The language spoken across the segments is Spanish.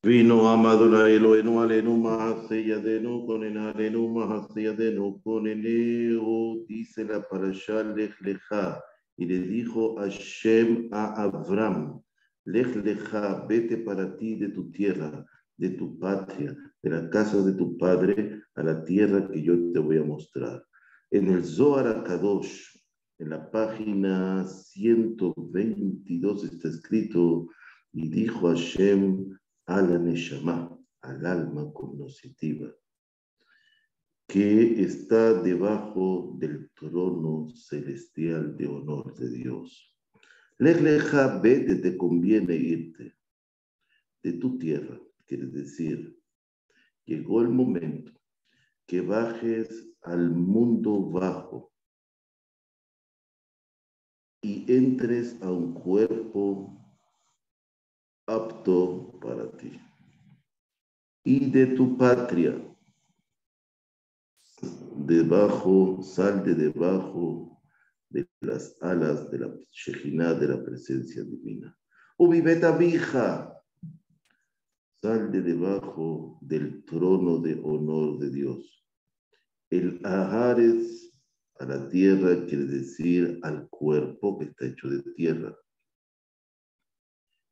Vino Amaduna Eloenu Alenu Mahaseyadenu con Enalenu Mahaseyadenu con Eneo, dice la parasha Lech Lecha, y le dijo Hashem a Avram, Lech Lecha, vete para ti de tu tierra, de tu patria, de la casa de tu padre, a la tierra que yo te voy a mostrar. En el Zohar Kadosh, en la página 122 está escrito, y dijo Hashem a la al alma cognoscitiva, que está debajo del trono celestial de honor de Dios. Lej leja, vete, te conviene irte de tu tierra, quiere decir, llegó el momento que bajes al mundo bajo y entres a un cuerpo apto para ti. Y de tu patria, debajo, sal de debajo de las alas de la Shejina, de la presencia divina. Ubibeta vija, sal de debajo del trono de honor de Dios. El ahares a la tierra quiere decir al cuerpo que está hecho de tierra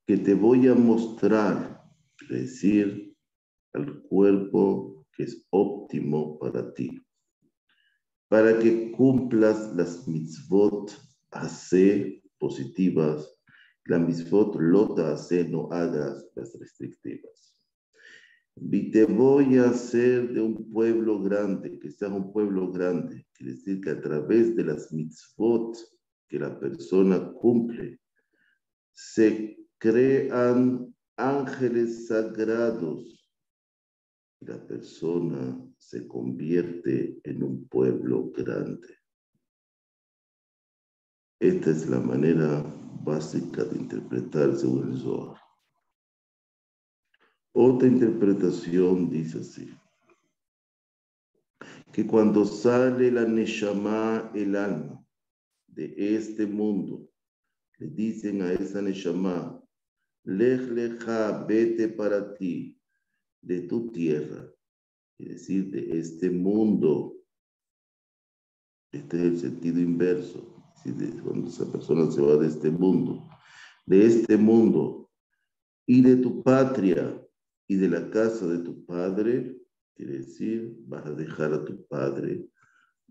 que te voy a mostrar, es decir, al cuerpo que es óptimo para ti, para que cumplas las mitzvot hace positivas, la mitzvot lota hace no hagas las restrictivas. Y te voy a hacer de un pueblo grande, que sea un pueblo grande, quiere decir que a través de las mitzvot que la persona cumple, se crean ángeles sagrados la persona se convierte en un pueblo grande. Esta es la manera básica de interpretar según el Zohar. Otra interpretación dice así, que cuando sale la Neshama, el alma, de este mundo, le dicen a esa Neshama, Lej leja, vete para ti de tu tierra, es decir, de este mundo. Este es el sentido inverso, cuando esa persona se va de este mundo, de este mundo y de tu patria y de la casa de tu padre, quiere decir, vas a dejar a tu padre,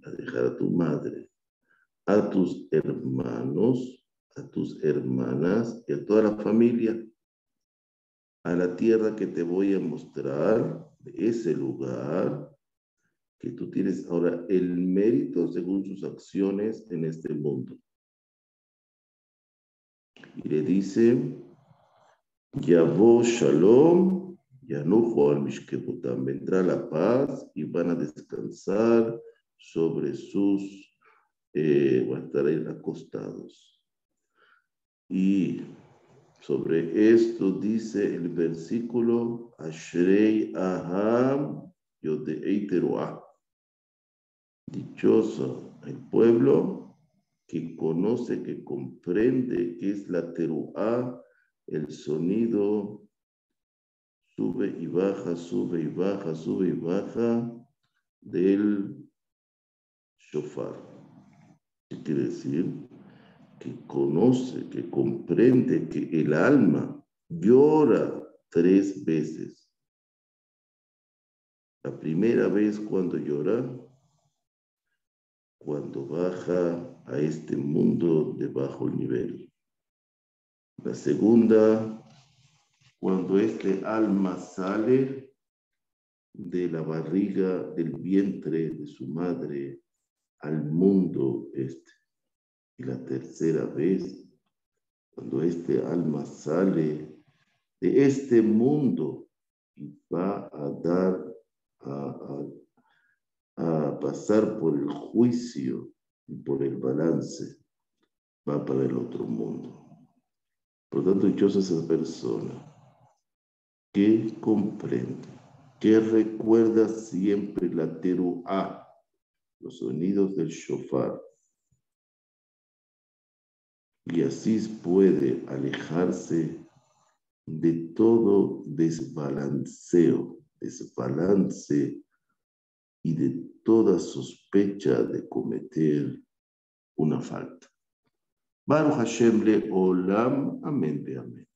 a dejar a tu madre, a tus hermanos a tus hermanas y a toda la familia a la tierra que te voy a mostrar, ese lugar que tú tienes ahora el mérito según sus acciones en este mundo. Y le dice, Yavo Shalom, Yanujo al Mishkebutam, vendrá la paz y van a descansar sobre sus, eh, van a estar ahí acostados. Y sobre esto dice el versículo Ashrei Aham Yodei Teruah. Dichoso el pueblo que conoce, que comprende que es la teruah, el sonido sube y baja, sube y baja, sube y baja del shofar. ¿Qué quiere decir? Que conoce, que comprende que el alma llora tres veces. La primera vez cuando llora, cuando baja a este mundo de bajo nivel. La segunda, cuando este alma sale de la barriga del vientre de su madre al mundo este. Y la tercera vez, cuando este alma sale de este mundo y va a dar, a, pasar por el juicio y por el balance, va para el otro mundo. Por tanto, dichosa esa persona que comprende, que recuerda siempre la teruá, los sonidos del shofar, y así puede alejarse de todo desbalanceo, desbalance y de toda sospecha de cometer una falta. Baruch Hashem le olam, amén amén.